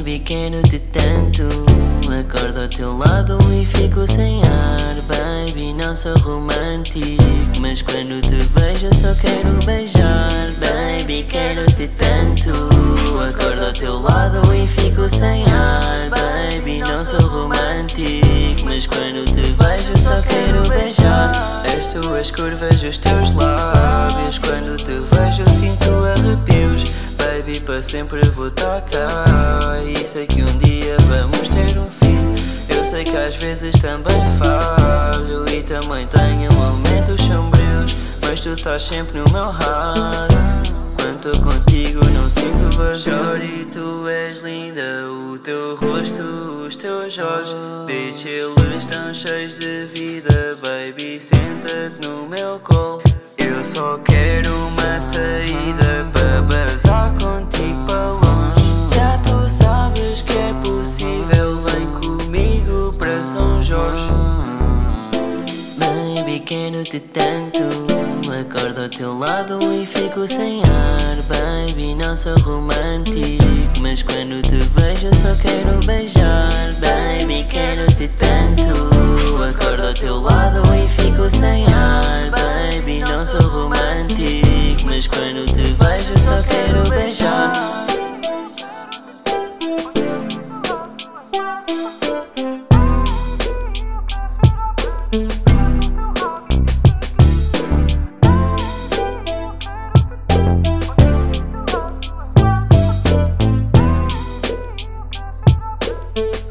Baby, quero-te tanto. Acordo ao teu lado e fico sem ar Baby, não sou romântico. Mas quando te vejo só quero beijar Baby, quero-te tanto. Acordo ao teu lado e fico sem ar Baby, não sou romântico. Mas quando te vejo só quero beijar As tuas curvas, os teus lábios. Quando te vejo sinto arrepios Baby, para sempre vou tocar. E sei que um dia vamos ter um filho Eu sei que às vezes também falho. E também tenho momentos sombrios Mas tu estás sempre no meu radar. Quando tô contigo não sinto vazio Shorty, tu és linda O teu rosto, os teus olhos. Bitch, eles estão cheios de vida Baby, senta-te no meu colo. Eu só quero uma saída pequeno-te tanto Acordo ao teu lado e fico sem ar. Baby, não sou romântico Mas quando te vejo só quero beijar. Baby, quero-te tanto Acordo ao teu lado e fico sem ar. Baby, não sou romântico Mas quando te vejo só quero beijar. Thank Bye.